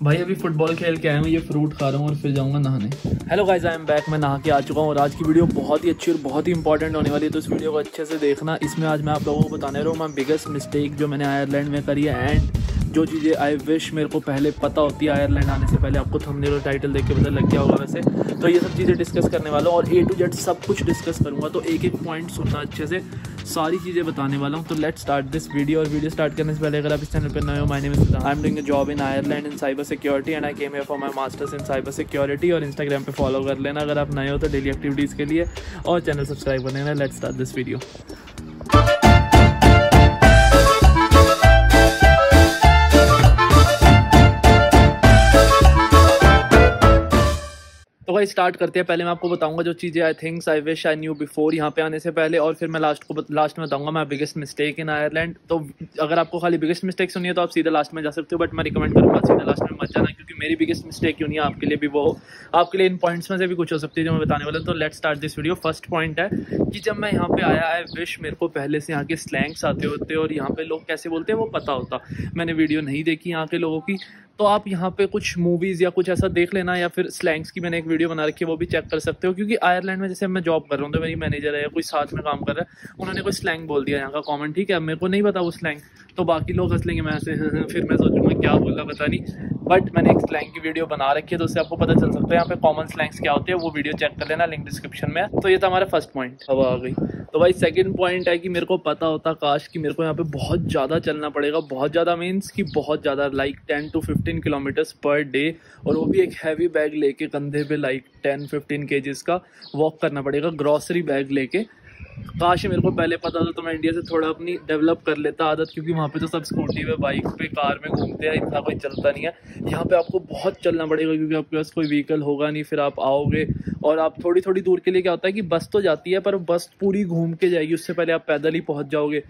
भाई, अभी फुटबॉल खेल के आया हूँ, ये फ्रूट खा रहा हूँ और फिर जाऊँगा नहाने। Hello guys I am back मैं नहा के आ चुका हूँ और आज की वीडियो बहुत ही अच्छी और बहुत ही इंपॉर्टेंट होने वाली है तो इस वीडियो को अच्छे से देखना। इसमें आज मैं आप लोगों को बताने रहा हूँ, मैं बिगेस्ट मिस्टेक जो मैंने आयरलैंड में करी है एंड जो चीज़ें आई विश मेरे को पहले पता होती है आयरलैंड आने से पहले, आपको थंबनेल और टाइटल देख के पता लग गया होगा वैसे। तो ये सब चीज़ें डिस्कस करने वाला हूँ और ए टू जेड सब कुछ डिस्कस करूँगा तो एक एक पॉइंट सुनना अच्छे से, सारी चीज़ें बताने वाला हूँ। तो लेट स्टार्ट दिस वीडियो और वीडियो स्टार्ट करने से पहले, अगर आप इस चैनल पर नए हो my name I am doing job in Ireland in cyber security and I came for my masters in cyber security और इंस्टाग्राम पे फॉलो कर लेना अगर आप नए हो तो डेली एक्टिविटीज़ के लिए और चैनल सब्सक्राइब कर लेना लेट स्टार्ट दिस वीडियो भाई स्टार्ट करते हैं। पहले मैं आपको बताऊँगा जो चीज़ें I thinks I wish I knew before यहाँ पे आने से पहले और फिर मैं लास्ट को लास्ट में बताऊँगा। मैं बिगेस्ट मिस्टेक इन आयरलैंड तो अगर आपको खाली बिगेस्ट मिस्टेक सुनिए तो आप सीधा लास्ट में जा सकते हो बट मैं रिकमेंड करूँगा सीधा लास्ट में मत जाना, क्योंकि मेरी बिगेस्ट मिस्टेक क्यों नहीं आपके लिए भी वो, आपके लिए इन पॉइंट्स में से भी कुछ हो सकती है जो मैं बताने वाला तो let start this video first point है कि जब मैं यहाँ पे आया आई विश मेरे को पहले से यहाँ के स्लैंग्स आते होते और यहाँ पे लोग कैसे बोलते हैं वो पता होता। मैंने वीडियो नहीं देखी यहाँ के लोगों की। तो आप यहाँ पे कुछ मूवीज़ या कुछ ऐसा देख लेना या फिर स्लैंग्स की मैंने एक वीडियो बना रखी है, वो भी चेक कर सकते हो, क्योंकि आयरलैंड में जैसे मैं जॉब कर रहा हूँ तो मेरी मैनेजर है या कोई साथ में काम कर रहा है, उन्होंने कोई स्लैंग बोल दिया यहाँ का कॉमेंट ठीक है? मेरे को नहीं पता वो स्लैंग तो बाकी लोग हंस लेंगे मैं फिर मैं सोचूँगा क्या बोला, पता नहीं। बट मैंने एक स्लैंग की वीडियो बना रखी है तो उससे आपको पता चल सकता है, यहाँ पे कॉमन स्लैंग्स क्या होते हैं, वो वीडियो चेक कर लेना लिंक डिस्क्रिप्शन में तो ये था हमारा फ़र्स्ट पॉइंट हवा आ गई। तो भाई सेकंड पॉइंट है कि मेरे को पता होता काश कि मेरे को यहाँ पे बहुत ज़्यादा चलना पड़ेगा, बहुत ज़्यादा मीन्स कि बहुत ज़्यादा like ten to fifteen kilometres per day और वो भी एक हैवी बैग लेके कंधे पे लाइक टेन फिफ्टीन के का वॉक करना पड़ेगा ग्रॉसरी बैग लेके। काश मेरे को पहले पता था तो मैं इंडिया से थोड़ा अपनी डेवलप कर लेता आदत, क्योंकि वहाँ पे तो सब स्कूटी पे बाइक पे कार में घूमते हैं, इतना कोई चलता नहीं है। यहाँ पे आपको बहुत चलना पड़ेगा, क्योंकि आपके पास कोई व्हीकल होगा नहीं, फिर आप आओगे और आप थोड़ी थोड़ी दूर के लिए क्या होता है कि बस तो जाती है, पर बस पूरी घूम के जाएगी, उससे पहले आप पैदल ही पहुँच जाओगे।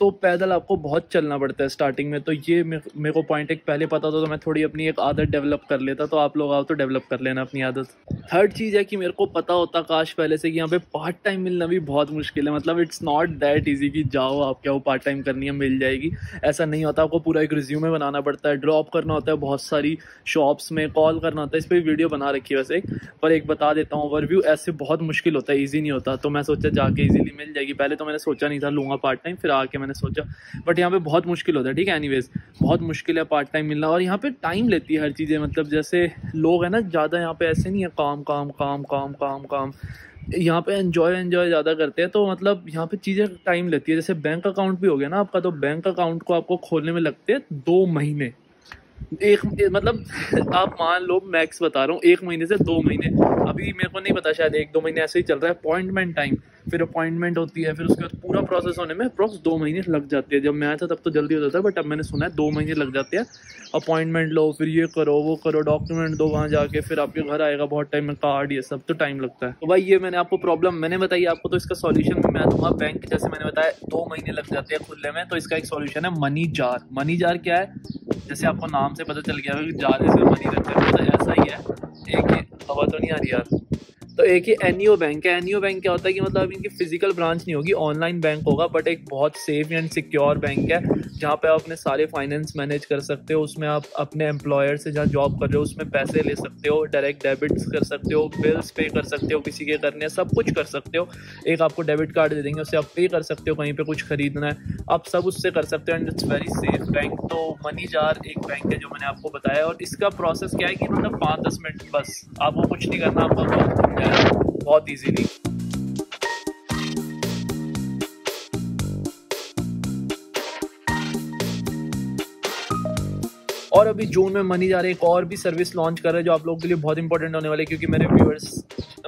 तो पैदल आपको बहुत चलना पड़ता है स्टार्टिंग में। तो ये मेरे को पॉइंट एक पहले पता था तो मैं थोड़ी अपनी एक आदत डेवलप कर लेता तो आप लोग आओ तो डेवलप कर लेना अपनी आदत। थर्ड चीज़ है कि मेरे को पता होता काश पहले से कि यहाँ पे पार्ट टाइम मिलना भी बहुत मुश्किल है। मतलब इट्स नॉट दैट ईजी कि जाओ आप क्या वो पार्ट टाइम करनी है, मिल जाएगी। ऐसा नहीं होता, आपको पूरा एक रिज्यूमे बनाना पड़ता है ड्रॉप करना होता है, बहुत सारी शॉप्स में कॉल करना होता है, इस पर वीडियो बना रखी है वैसे पर एक बता देता हूँ ओवरव्यू ऐसे बहुत मुश्किल होता है ईजी नहीं होता। तो मैं सोचा जाके ईजिली मिल जाएगी। पहले तो मैंने सोचा नहीं था लूँगा पार्ट टाइम फिर आके मैंने सोचा। बट यहाँ पे बहुत मुश्किल होता है, ठीक है? एनीवेज बहुत मुश्किल है पार्ट टाइम मिलना और यहाँ पे टाइम लेती है हर चीज़ें। मतलब जैसे लोग हैं ना, ज़्यादा यहाँ पे ऐसे नहीं है काम काम काम काम काम काम। यहाँ पे एंजॉय एंजॉय ज़्यादा करते हैं तो मतलब यहाँ पे चीज़ें टाइम लेती है। जैसे बैंक अकाउंट भी हो गया ना आपका तो बैंक अकाउंट को आपको खोलने में लगते हैं दो महीने। एक मतलब आप मान लो मैक्स बता रहा हूँ, एक महीने से दो महीने। अभी मेरे को नहीं पता, शायद एक दो महीने ऐसे ही चल रहा है अपॉइंटमेंट टाइम फिर अपॉइंटमेंट होती है, फिर उसके बाद पूरा प्रोसेस होने में अप्रॉक्स दो महीने लग जाते हैं। जब मैं आया था, तब तो जल्दी होता था बट अब मैंने सुना है दो महीने लग जाते हैं। अपॉइंटमेंट लो, फिर ये करो, वो करो डॉक्यूमेंट दो वहाँ जाके, फिर आपके घर आएगा बहुत टाइम में कार्ड ये सब तो टाइम लगता है। तो भाई, ये मैंने आपको प्रॉब्लम मैंने बताई आपको तो इसका सॉल्यूशन भी मैं दूँगा। बैंक जैसे मैंने बताया, दो महीने लग जाते हैं खुलने में तो इसका एक सॉल्यूशन है मनी जार मनी जार क्या है? जैसे आपको नाम से पता चल गया कि रहे से मनी रखते ऐसा ही है। एक हवा तो नहीं आ रही यार। तो एक ही एन बैंक है। एन बैंक क्या होता है कि मतलब इनकी फ़िज़िकल ब्रांच नहीं होगी ऑनलाइन बैंक होगा बट एक बहुत सेफ़ एंड सिक्योर बैंक है, जहाँ पे आप अपने सारे फाइनेंस मैनेज कर सकते हो, उसमें आप अपने एम्प्लॉयर से जहाँ जॉब कर रहे हो, उसमें पैसे ले सकते हो डायरेक्ट डेबिट्स कर सकते हो बिल्स पे कर सकते हो, किसी के करने सब कुछ कर सकते हो। एक आपको डेबिट कार्ड दे देंगे उससे आप पे कर सकते हो, कहीं पर कुछ खरीदना है। आप सब उससे कर सकते हो and it's very safe bank तो मनी जार एक बैंक है जो मैंने आपको बताया, और इसका प्रोसेस क्या है कि मतलब पाँच दस मिनट बस, आपको कुछ नहीं करना, आपका बहुत ईजीली और अभी जून में मनी जा रही एक और भी सर्विस लॉन्च कर रहे हैं जो आप लोगों के लिए बहुत इंपॉर्टेंट होने वाले क्योंकि मेरे व्यूअर्स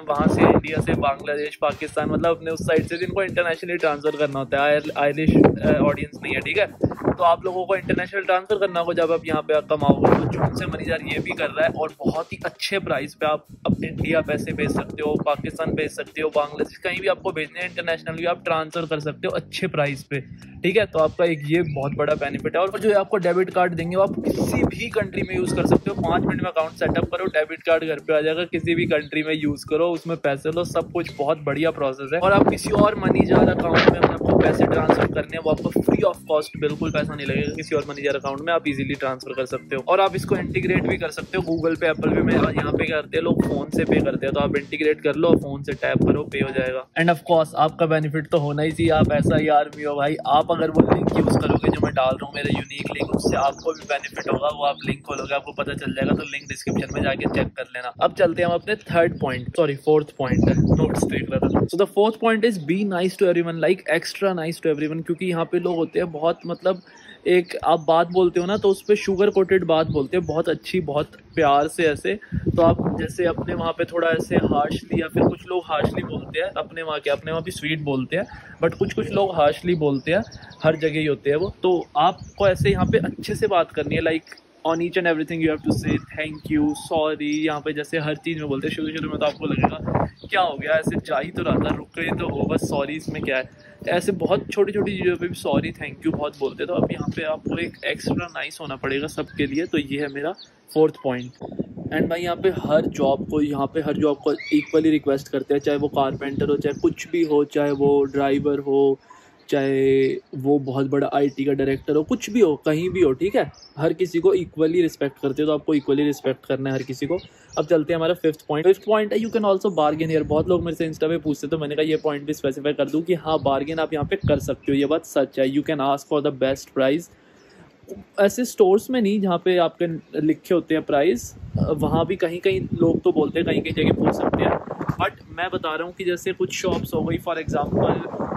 वहाँ से इंडिया से बांग्लादेश पाकिस्तान मतलब अपने उस साइड से जिनको इंटरनेशनली ट्रांसफ़र करना होता है। आयरिश ऑडियंस नहीं है, ठीक है? तो आप लोगों को इंटरनेशनल ट्रांसफ़र करना होगा जब आप यहाँ पे कमाओगे। तो जून से मनी जार ये भी कर रहा है और बहुत ही अच्छे प्राइस पे आप अब इंडिया पैसे भेज सकते हो, पाकिस्तान भेज सकते हो, बांग्लादेश कहीं भी आपको भेजने हैं इंटरनेशनल भी आप ट्रांसफ़र कर सकते हो अच्छे प्राइस पे। ठीक है? तो आपका एक ये बहुत बड़ा बेनिफिट है और जो आपको डेबिट कार्ड देंगे वो आप किसी भी कंट्री में यूज़ कर सकते हो। पाँच मिनट में अकाउंट सेटअप करो डेबिट कार्ड घर पे आ जाएगा, किसी भी कंट्री में यूज़ करो, उसमें पैसे लो, सब कुछ बहुत बढ़िया प्रोसेस है। और आप किसी और मनी जार अकाउंट में आपको पैसे ट्रांसफ़र करने हैं, वो आपको फ्री ऑफ़ कॉस्ट बिल्कुल पैसा नहीं लगेगा किसी और मैनेजर अकाउंट में, आप इजीली ट्रांसफ़र कर सकते हो। और आप इसको इंटीग्रेट भी कर सकते हो गूगल पे एप्पल पे में यहाँ पे करते हैं, लोग फ़ोन से पे करते हैं। तो आप इंटीग्रेट कर लो फ़ोन से टैप करो पे हो जाएगा। एंड ऑफकोर्स आपका बेनिफिट तो होना ही चाहिए। आप ऐसा ही आर्मी हो भाई। आप अगर वो लिंक यूज़ करोगे जो मैं डाल रहा हूँ, मेरा यूनिक लिंक उससे आपको भी बेनिफिट होगा। वो आप लिंक खोलोगे, आपको पता चल जाएगा तो लिंक डिस्क्रिप्शन में जाके चेक कर लेना। अब चलते हैं हम अपने third point sorry fourth point notes देख रहा था। So the fourth point is be nice to everyone like extra nice to everyone क्योंकि यहाँ पे लोग होते हैं बहुत मतलब एक आप बात बोलते हो ना तो उस पर शुगर कोटेड बात बोलते हो, बहुत अच्छी, बहुत प्यार से ऐसे। तो आप जैसे अपने वहाँ पे थोड़ा ऐसे हार्शली या फिर कुछ लोग हार्शली बोलते हैं, अपने वहाँ के, अपने वहाँ भी स्वीट बोलते हैं बट कुछ कुछ लोग हार्शली बोलते हैं, हर जगह ही होते हैं वो। तो आपको ऐसे यहाँ पे अच्छे से बात करनी है like on each and everything you have to say thank you sorry यहाँ पे जैसे हर चीज़ में बोलते हैं, शुरू शुरू में तो आपको लगेगा, क्या हो गया, ऐसे जा ही तो रहा था, रुक गई तो हो, बस सॉरी इसमें क्या है? ऐसे बहुत छोटी छोटी चीज़ों पर भी सॉरी थैंक यू बहुत बोलते तो अब यहाँ पे आपको एक एक्स्ट्रा नाइस होना पड़ेगा सबके लिए तो ये है मेरा फोर्थ पॉइंट एंड भाई यहाँ पे हर जॉब को, यहाँ पे हर जॉब को इक्वली रिक्वेस्ट करते हैं, चाहे वो कारपेंटर हो, चाहे कुछ भी हो, चाहे वो ड्राइवर हो चाहे वो बहुत बड़ा आईटी का डायरेक्टर हो, कुछ भी हो, कहीं भी हो, ठीक है? हर किसी को इक्वली रिस्पेक्ट करते हो तो आपको इक्वली रिस्पेक्ट करना है हर किसी को। अब चलते हैं हमारा फिफ्थ पॉइंट फिफ्थ पॉइंट है you can also bargain here बहुत लोग मेरे से इंस्टा पे पूछते तो मैंने कहा, ये पॉइंट भी स्पेसिफाई कर दूँ कि हाँ बार्गेन आप यहाँ पे कर सकते हो। ये बात सच है। You can ask for the best price ऐसे स्टोर्स में नहीं, जहाँ पे आपके लिखे होते हैं प्राइस वहाँ भी कहीं कहीं लोग तो बोलते हैं कहीं कहीं जगह पूछ सकते हैं। बट मैं बता रहा हूँ कि जैसे कुछ शॉप्स हो गई फॉर एग्जांपल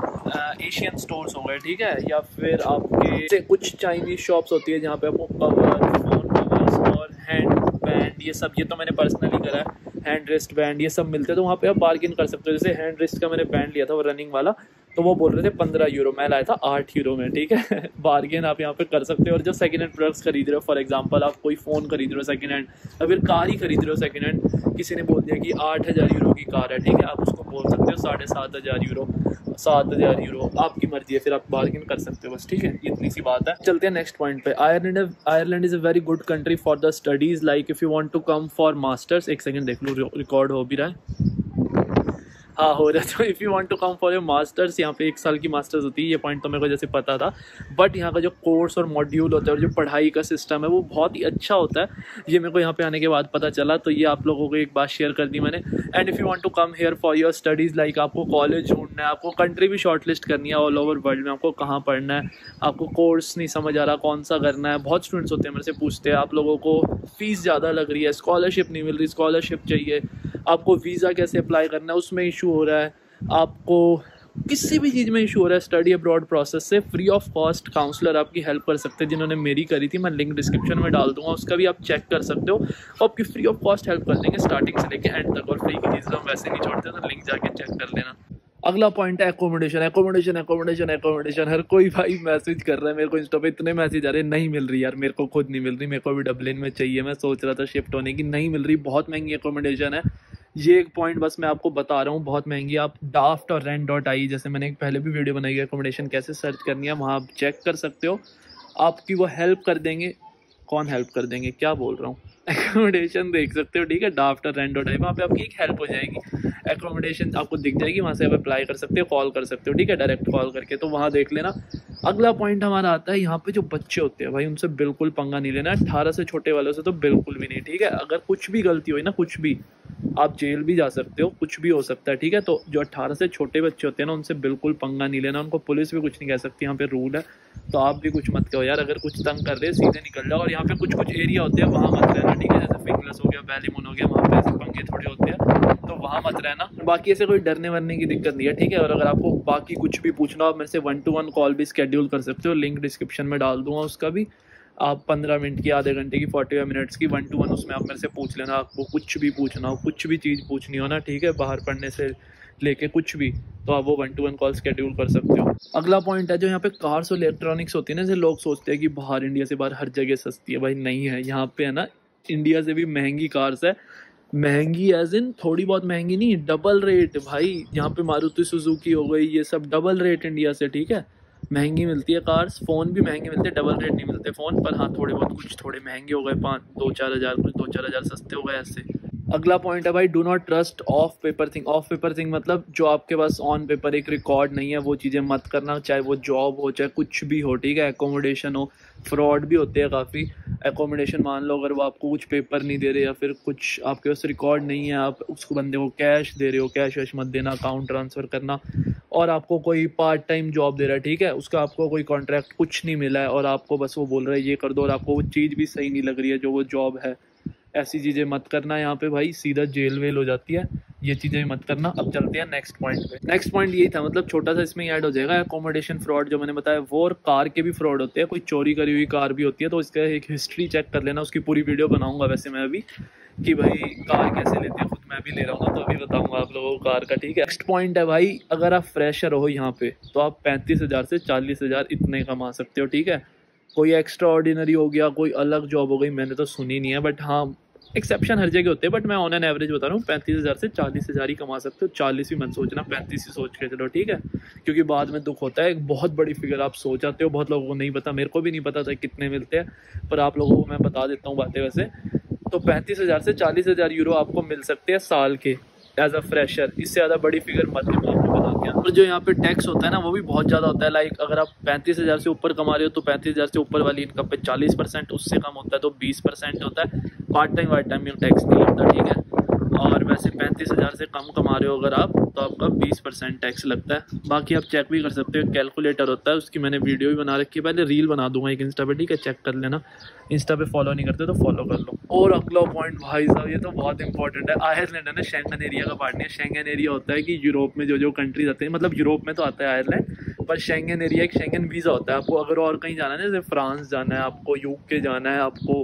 एशियन स्टोर्स हो गए, ठीक है? या फिर आपके कुछ चाइनीज़ शॉप्स होती है जहाँ पे आपको कवर फ़ोन कवर्स और हैंड बैंड ये सब, ये तो मैंने पर्सनली करा है। हैंड रेस्ट बैंड ये सब मिलते हैं तो वहाँ पे आप बार्गिन कर सकते हो। जैसे हैंड रेस्ट का मैंने बैंड लिया था, वो रनिंग वाला। तो वो बोल रहे थे पंद्रह यूरो मैं लाया था आठ यूरो में, ठीक है? बार्गेन आप यहाँ पे कर सकते हो। और जब सेकंड हैंड प्रोडक्ट्स खरीद रहे हो फॉर एग्जांपल आप कोई फ़ोन खरीद रहे हो सेकंड हैंड या फिर कार ही खरीद रहे हो सेकंड हैंड किसी ने बोल दिया कि आठ हज़ार यूरो की कार है, ठीक है? आप उसको बोल सकते हो साढ़े सात हज़ार यूरो सात हज़ार यूरो आपकी मर्ज़ी है, फिर आप बार्गेन कर सकते हो बस, ठीक है? इतनी सी बात है। चलते हैं नेक्स्ट पॉइंट पे। Ireland Ireland is a very good country for the studies like if you want to come for masters एक सेकंड देख लो रिकॉर्ड हो भी रहा है। हाँ हो रहा तो if you want to come for your masters यहाँ पे एक साल की मास्टर्स होती है, ये पॉइंट तो मेरे को जैसे पता था। बट यहाँ का जो कोर्स और मॉड्यूल होता है और जो पढ़ाई का सिस्टम है, वो बहुत ही अच्छा होता है। ये मेरे को यहाँ पे आने के बाद पता चला तो ये आप लोगों को एक बात शेयर कर दी मैंने। And if you want to come here for your studies like आपको कॉलेज ढूंढना है, आपको कंट्री भी शॉर्ट लिस्ट करनी है ऑल ओवर वर्ल्ड में, आपको कहाँ पढ़ना है, आपको कोर्स नहीं समझ आ रहा, कौन सा करना है। बहुत स्टूडेंट्स होते हैं, मेरे से पूछते हैं, आप लोगों को फ़ीस ज़्यादा लग रही है स्कॉलरशिप नहीं मिल रही स्कॉलरशिप चाहिए। आपको वीज़ा कैसे अप्लाई करना है, उसमें इशू हो रहा है। आपको किसी भी चीज़ में इशू हो रहा है, स्टडी अब्रॉड प्रोसेस से फ्री ऑफ़ कॉस्ट काउंसलर आपकी हेल्प कर सकते हैं, जिन्होंने मेरी करी थी, मैं लिंक डिस्क्रिप्शन में डाल दूँगा, उसका भी आप चेक कर सकते हो। आपकी फ्री ऑफ़ कॉस्ट हेल्प कर देंगे, स्टार्टिंग से लेके एंड तक, और फ्री की चीज़ें हम वैसे नहीं छोड़ते तो लिंक जाके चेक कर लेना। अगला पॉइंट है एकोमोडेशन एकोमोडेशन एकोमोडेशन एकोमोडेशन हर कोई भाई मैसेज कर रहा है मेरे को इंस्टा पे, इतने मैसेज आ रहे नहीं मिल रही यार, मेरे को खुद नहीं मिल रही, मेरे को भी डबलिन में चाहिए, मैं सोच रहा था शिफ्ट होने की, नहीं मिल रही, बहुत महँगी एकोमोडेशन है। ये एक पॉइंट बस मैं आपको बता रहा हूँ, बहुत महँगी। आप डाफ्ट और रेंट डॉट आई जैसे मैंने एक पहले भी वीडियो बनाई है अकोमोडेशन कैसे सर्च करनी है, वहाँ आप चेक कर सकते हो। आपकी वो हेल्प कर देंगे। कौन हेल्प कर देंगे? क्या बोल रहा हूँ? एकोमोडेशन देख सकते हो, ठीक है? डाफ्ट और रेंट डॉट आई वहाँ पे आपकी एक हेल्प हो जाएगी। एकोमोडेशन आपको दिख जाएगी, वहाँ से आप अप्लाई कर सकते हो कॉल कर सकते हो, ठीक है? डायरेक्ट कॉल करके तो वहाँ देख लेना। अगला पॉइंट हमारा आता है, यहाँ पे जो बच्चे होते हैं, भाई, उनसे बिल्कुल पंगा नहीं लेना। अठारह से छोटे वालों से तो बिल्कुल भी नहीं, ठीक है? अगर कुछ भी गलती हुई ना, कुछ भी आप जेल भी जा सकते हो, कुछ भी हो सकता है, ठीक है? तो जो अट्ठारह से छोटे बच्चे होते हैं ना, उनसे बिल्कुल पंगा नहीं लेना। उनको पुलिस भी कुछ नहीं कह सकती, यहाँ पे रूल है। तो आप भी कुछ मत कहो यार, अगर कुछ तंग कर रहे सीधे निकल जाओ। और यहाँ पे कुछ कुछ एरिया होते हैं, वहाँ मत रहना, ठीक है? जैसे फिंगलस हो गया बैलीमोन हो गया, वहाँ पे ऐसे पंगे थोड़े होते हैं। तो वहाँ मत रहना। बाकी ऐसे कोई डरने वरने की दिक्कत नहीं है, ठीक है? और अगर आपको बाकी कुछ भी पूछना हो मेरे से वन टू वन कॉल भी स्केड्यूल कर सकते हो। लिंक डिस्क्रिप्शन में डाल दूँगा उसका भी। आप पंद्रह मिनट की, आधे घंटे की फोर्टी फाइव मिनट्स की वन टू वन उसमें आप मेरे से पूछ लेना, आपको कुछ भी पूछना हो, कुछ भी चीज़ पूछनी हो ना, ठीक है, बाहर पढ़ने से लेके कुछ भी तो आप वो one to one call schedule कर सकते हो। अगला पॉइंट है जो यहाँ पे कार्स और इलेक्ट्रॉनिक्स होती है ना, जैसे लोग सोचते हैं कि बाहर इंडिया से बाहर हर जगह सस्ती है, भाई नहीं है, यहाँ पे है ना इंडिया से भी महँगी कार्स है, महँगी एज इन थोड़ी बहुत महँगी नहीं डबल रेट भाई, यहाँ पे मारुति सुजुकी हो गई, ये सब डबल रेट इंडिया से, ठीक है महँगी मिलती है कार्स फ़ोन भी महँगे मिलते हैं डबल रेट नहीं मिलते फ़ोन पर हाँ थोड़े बहुत कुछ, थोड़े महँगे हो गए, पाँच, दो चार हज़ार, कुछ दो चार हज़ार सस्ते हो गए ऐसे। अगला पॉइंट है भाई do not trust of paper thing of paper thing मतलब जो आपके पास ऑन पेपर एक रिकॉर्ड नहीं है, वो चीज़ें मत करना, चाहे वो जॉब हो, चाहे कुछ भी हो, ठीक है? एकोमोडेशन हो फ्रॉड भी होते हैं काफ़ी। एकोमोडेशन मान लो, अगर वो आपको कुछ पेपर नहीं दे रहे या फिर कुछ आपके पास रिकॉर्ड नहीं है, आप उसको बंदे को कैश दे रहे हो कैश वैश मत देना अकाउंट ट्रांसफ़र करना। और आपको कोई पार्ट टाइम जॉब दे रहा है, ठीक है? उसका आपको कोई कॉन्ट्रैक्ट कुछ नहीं मिला है और आपको बस वो बोल रहा है, ये कर दो, और आपको वो चीज़ भी सही नहीं लग रही है, जो वो जॉब है। ऐसी चीज़ें मत करना यहाँ पे भाई, सीधा जेल वेल हो जाती है। ये चीज़ें मत करना। अब चलते हैं नेक्स्ट पॉइंट पे। नेक्स्ट पॉइंट यही था मतलब छोटा सा इसमें ऐड हो जाएगा। अकोमोडेशन फ्रॉड जो मैंने बताया, वो और कार के भी फ्रॉड होते हैं। कोई चोरी करी हुई कार भी होती है तो इसका एक हिस्ट्री चेक कर लेना। उसकी पूरी वीडियो बनाऊँगा वैसे मैं अभी, कि भाई कार कैसे लेते हैं, खुद मैं भी ले रहा हूँ तो अभी बताऊँगा आप लोगों को कार का, ठीक है? नेक्स्ट पॉइंट है भाई, अगर आप फ्रेशर हो यहाँ पे तो आप पैंतीस हज़ार से चालीस हज़ार इतने कमा सकते हो, ठीक है? कोई एक्स्ट्रा ऑर्डिनरी हो गया, कोई अलग जॉब हो गई, मैंने तो सुनी नहीं है बट हाँ एक्सेप्शन हर जगह होते हैं बट मैं ऑन एन एवरेज बता रहा हूँ, पैंतीस हज़ार से चालीस हज़ार ही कमा सकते हो। चालीस भी मत सोचना, पैंतीस ही सोच के चलो, ठीक है? क्योंकि बाद में दुख होता है, एक बहुत बड़ी फिगर आप सोच आते हो, बहुत लोगों को नहीं पता, मेरे को भी नहीं पता था कितने मिलते हैं, पर आप लोगों को मैं बता देता हूँ बातें वैसे। तो पैंतीस हज़ार से चालीस हज़ार यूरो आपको मिल सकते हैं साल के एज अ फ्रेशर इससे ज़्यादा बड़ी फिगर मत और जो यहाँ पे टैक्स होता है ना, वो भी बहुत ज़्यादा होता है। लाइक अगर आप पैंतीस हज़ार से ऊपर कमा रहे हो तो पैंतीस हज़ार से ऊपर वाली इनकम पे चालीस परसेंट, उससे कम होता है तो बीस परसेंट होता है। पार्ट टाइम वार्ट टाइम टैक्स नहीं लगता ठीक है? और वैसे पैंतीस हज़ार से कम कमा रहे हो अगर आप तो आपका बीस परसेंट टैक्स लगता है। बाकी आप चेक भी कर सकते हो कैलकुलेटर होता है, उसकी मैंने वीडियो भी बना रखी है, पहले रील बना दूँगा एक इंस्टा पे, ठीक है? चेक कर लेना। इंस्टा पे फॉलो नहीं करते तो फॉलो कर लो। और अगला पॉइंट भाई साहब, ये तो बहुत इंपॉर्टेंट है। आयरलैंड है ना शेंगन एरिया का पार्ट नहीं है। शेंगन एरिया होता है कि यूरोप में जो जो कंट्रीज़ आते हैं मतलब यूरोप में तो आता है आयरलैंड पर शेंगन एरिया एक शेंगन वीज़ा होता है। आपको अगर और कहीं जाना है, जैसे फ्रांस जाना है, आपको यूके जाना है, आपको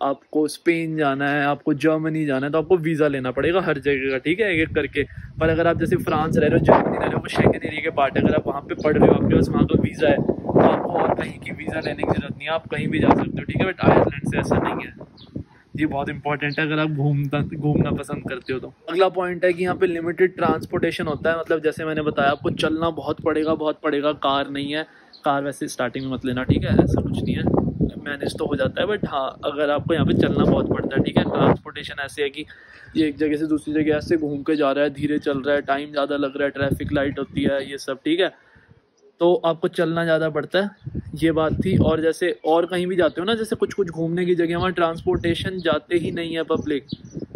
आपको स्पेन जाना है, आपको जर्मनी जाना है तो आपको वीज़ा लेना पड़ेगा हर जगह का, ठीक है एक एक करके। पर अगर आप जैसे फ्रांस रह रहे हो, जर्मनी रह रहे हो, वो शेंगन एरिया के पार्ट है। अगर आप वहाँ पे पढ़ रहे हो, आपके पास वहाँ का वीज़ा है तो आपको और कहीं की वीज़ा लेने की ज़रूरत नहीं है, आप कहीं भी जा सकते हो, ठीक है, बट आयरलैंड से ऐसा नहीं है। ये बहुत इंपॉर्टेंट है, अगर आप घूमना घूमना पसंद करते हो तो। अगला पॉइंट है कि यहाँ पे लिमिटेड ट्रांसपोर्टेशन होता है मतलब जैसे मैंने बताया, आपको चलना बहुत पड़ेगा बहुत पड़ेगा, कार नहीं है। कार वैसे स्टार्टिंग में मत लेना, ठीक है, ऐसा कुछ नहीं है। मैनेज तो हो जाता है बट हाँ अगर आपको यहाँ पे चलना बहुत पड़ता है, ठीक है? ट्रांसपोर्टेशन ऐसे है कि ये एक जगह से दूसरी जगह ऐसे घूम के जा रहा है, धीरे चल रहा है टाइम ज़्यादा लग रहा है ट्रैफ़िक लाइट होती है, ये सब, ठीक है? तो आपको चलना ज़्यादा पड़ता है, ये बात थी। और जैसे और कहीं भी जाते हो ना, जैसे कुछ कुछ घूमने की जगह, वहाँ ट्रांसपोर्टेशन जाते ही नहीं है पब्लिक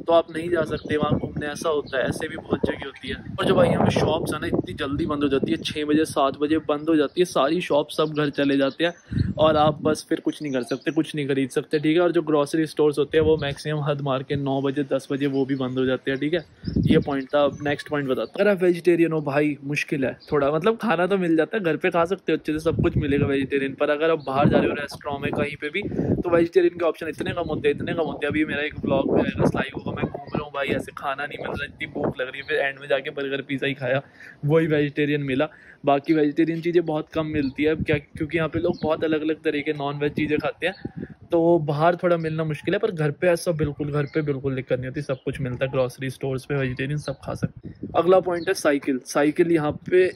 तो आप नहीं जा सकते, वहाँ घूमने ऐसा होता है, ऐसे भी बहुत जगह होती है। और जब भाई यहाँ पे शॉप्स है ना, इतनी जल्दी बंद हो जाती है छः बजे, सात बजे बंद हो जाती है, सारी शॉप सब घर चले जाते हैं। और आप बस फिर कुछ नहीं कर सकते, कुछ नहीं खरीद सकते, ठीक है? और जो ग्रॉसरी स्टोर्स होते हैं, वो मैक्सिमम हद मार के नौ बजे, दस बजे वो भी बंद हो जाते हैं, ठीक है? ये पॉइंट था नेक्स्ट पॉइंट बताता अगर आप वेजिटेरियन हो भाई, मुश्किल है, थोड़ा। मतलब खाना तो मिल जाता है, घर पे खा सकते हो, अच्छे से सब कुछ मिलेगा वेजिटेरियन पर अगर आप बाहर जा रहे हो रेस्टोरेंट में, कहीं पे भी तो वेजिटेरियन के ऑप्शन इतने कम होते हैं, इतने कम होते हैं। अभी मेरा एक ब्लॉग में लाइव होगा मैं घूम रहा हूँ। भाई, ऐसे खाना नहीं मिल रहा, इतनी भूख लग रही है। फिर एंड में जाके बर्गर पिज़्ज़ा ही खाया। वही वेजिटेरियन मिला। बाकी वेजिटेरियन चीज़ें बहुत कम मिलती है। क्या क्योंकि यहाँ पे लोग बहुत अलग अलग तरह के नॉन वेज चीज़ें खाते हैं। तो बाहर थोड़ा मिलना मुश्किल है, पर घर पे ऐसा बिल्कुल, घर पे बिल्कुल दिक्कत नहीं होती। सब कुछ मिलता है ग्रॉसरी स्टोर्स पे वेजिटेरियन सब खा सकते अगला पॉइंट है साइकिल साइकिल यहाँ पे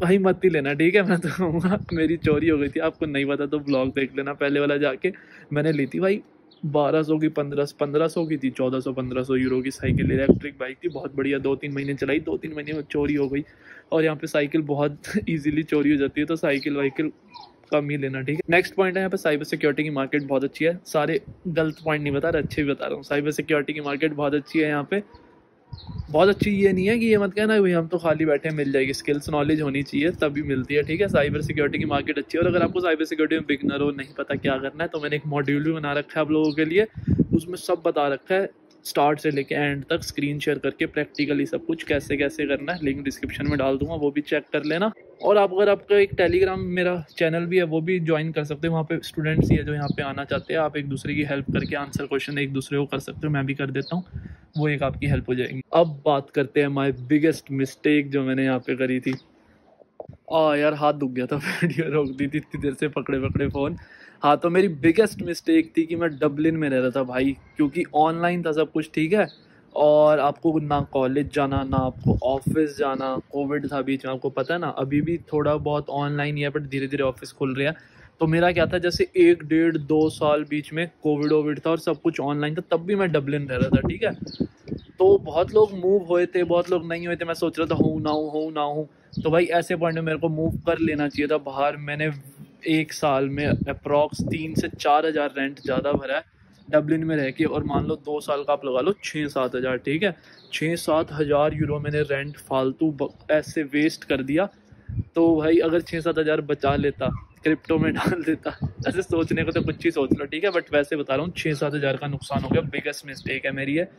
भाई मत ही लेना, ठीक है? मैं तो कहूँगा, मेरी चोरी हो गई थी। आपको नहीं पता तो ब्लॉग देख लेना। पहले वाला जाके मैंने ली थी। भाई बारह सौ की, पंद्रह पंद्रह सौ की थी, चौदह सौ, पंद्रह सौ यूरो की साइकिल इलेक्ट्रिक बाइक थी, बहुत बढ़िया दो तीन महीने चलाई दो तीन महीने में चोरी हो गई। और यहाँ पे साइकिल बहुत ईजिली चोरी हो जाती है तो साइकिल वाइकिल कम ही लेना, ठीक है? नेक्स्ट पॉइंट है, यहाँ पे साइबर सिक्योरिटी की मार्केट बहुत अच्छी है। सारे गलत पॉइंट नहीं बता रहे, अच्छे भी बता रहा हूँ। साइबर सिक्योरिटी की मार्केट बहुत अच्छी है यहाँ पे। बहुत अच्छी ये नहीं है कि ये मत कहना भाई हम तो खाली बैठे मिल जाएगी। स्किल्स नॉलेज होनी चाहिए, तभी मिलती है, ठीक है? साइबर सिक्योरिटी की मार्केट अच्छी है और अगर आपको साइबर सिक्योरिटी में बिगनर हो, नहीं पता क्या करना है तो मैंने एक मॉड्यूल भी बना रखा है आप लोगों के लिए। उसमें सब बता रखा है। स्टार्ट से लेके एंड तक स्क्रीन शेयर करके प्रैक्टिकली सब कुछ कैसे कैसे करना है लिंक डिस्क्रिप्शन में डाल दूँगा, वो भी चेक कर लेना। और आप अगर आपका एक टेलीग्राम मेरा चैनल भी है, वो भी ज्वाइन कर सकते हैं। वहाँ पे स्टूडेंट्स ही है जो यहाँ पे आना चाहते हैं, आप एक दूसरे की हेल्प करके आंसर क्वेश्चन एक दूसरे को कर सकते हो, मैं भी कर देता हूँ। वो एक आपकी हेल्प हो जाएगी। अब बात करते हैं माई बिगेस्ट मिस्टेक जो मैंने यहाँ पे करी थी। आ, यार, हाथ दुख गया था वीडियो रोक दी थी, इतनी देर से पकड़े पकड़े फ़ोन हाँ तो मेरी बिगेस्ट मिस्टेक थी कि मैं डबलिन में रह रहा था भाई, क्योंकि ऑनलाइन था सब कुछ, ठीक है? और आपको ना कॉलेज जाना, ना आपको ऑफ़िस जाना कोविड था बीच में, आपको पता है ना? अभी भी थोड़ा बहुत ऑनलाइन ही है बट धीरे धीरे ऑफ़िस खुल रहा हैं। तो मेरा क्या था, जैसे एक, डेढ़, दो साल बीच में कोविड ओविड था और सब कुछ ऑनलाइन था, तब भी मैं डबलिन रह रहा था, ठीक है? तो बहुत लोग मूव हुए थे, बहुत लोग नहीं हुए थे, मैं सोच रहा था, हूँ ना हूँ हूँ ना हूँ। तो भाई ऐसे पॉइंट में मेरे को मूव कर लेना चाहिए था बाहर। मैंने एक साल में अप्रॉक्स तीन से चार हज़ार रेंट ज़्यादा भरा है डबलिन में रह के, और मान लो दो साल का आप लगा लो छः सात हज़ार, ठीक है? छः सात हज़ार यूरो मैंने रेंट फालतू ऐसे वेस्ट कर दिया। तो भाई अगर छः सात हज़ार बचा लेता क्रिप्टो में डाल देता। ऐसे सोचने को तो कुछ ही सोच लो, ठीक है? बट वैसे बता रहा हूँ छः सात हज़ार का नुकसान हो गया। बिगेस्ट मिस्टेक है मेरी है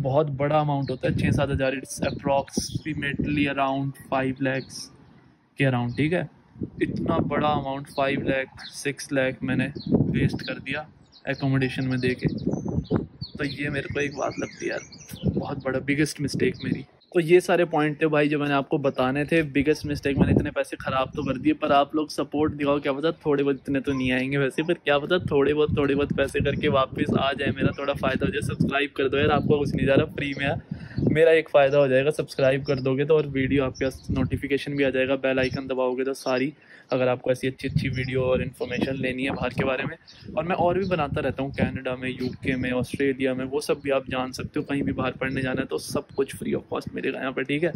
बहुत बड़ा अमाउंट होता है छः सात हज़ार। It's approximately around five lakhs के अराउंड ठीक है? इतना बड़ा amount five lakh six lakh मैंने वेस्ट कर दिया एकोमोडेशन में दे के तो ये मेरे को एक बात लगती है यार, बहुत बड़ा बिगेस्ट मिस्टेक मेरी। तो ये सारे पॉइंट थे भाई जो मैंने आपको बताने थे। बिगेस्ट मिस्टेक मैंने इतने पैसे ख़राब तो कर दिए, पर आप लोग सपोर्ट दिखाओ, क्या पता थोड़े बहुत इतने तो नहीं आएँगे वैसे, पर क्या पता थोड़े बहुत थोड़े बहुत पैसे करके वापस आ जाए। मेरा थोड़ा फ़ायदा हो जाए सब्सक्राइब कर दो यार, आपको कुछ नहीं जा रहा फ्री में है मेरा एक फ़ायदा हो जाएगा सब्सक्राइब कर दोगे तो और वीडियो आपके पास नोटिफिकेशन भी आ जाएगा बेल आइकन दबाओगे तो सारी, अगर आपको ऐसी अच्छी अच्छी वीडियो और इन्फॉर्मेशन लेनी है बाहर के बारे में। और मैं और भी बनाता रहता हूँ कैनेडा में यूके में ऑस्ट्रेलिया में, वो सब भी आप जान सकते हो, कहीं भी बाहर पढ़ने जाना है तो सब कुछ फ्री ऑफ़ कॉस्ट मिलेगा यहाँ पर ठीक है?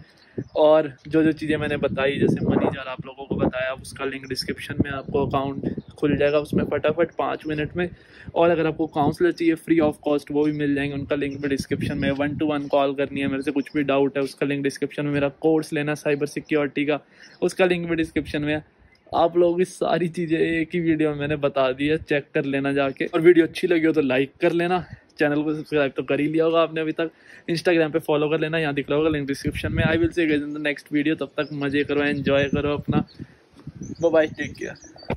और जो जो चीज़ें मैंने बताई, जैसे मनी जार आप लोगों को बताया, उसका लिंक डिस्क्रिप्शन में आपको अकाउंट खुल जाएगा उसमें फटाफट पाँच मिनट में। और अगर आपको काउंसलर चाहिए फ्री ऑफ़ कॉस्ट वो भी मिल जाएँगे। उनका लिंक भी डिस्क्रिप्शन में वन टू वन कॉल करनी है। मेरे से कुछ भी डाउट है, उसका लिंक डिस्क्रिप्शन में मेरा कोर्स लेना साइबर सिक्योरिटी का। उसका लिंक भी डिस्क्रिप्शन में है। आप लोगों की सारी चीज़ें एक ही वीडियो में मैंने बता दी है। चेक कर लेना जाके। और वीडियो अच्छी लगी हो तो लाइक कर लेना। चैनल को सब्सक्राइब तो कर ही लिया होगा आपने अभी तक। इंस्टाग्राम पे फॉलो कर लेना। यहाँ दिख रहा होगा लिंक डिस्क्रिप्शन में। I will see next video तब तक मज़े करो एंजॉय करो अपना। Bye take care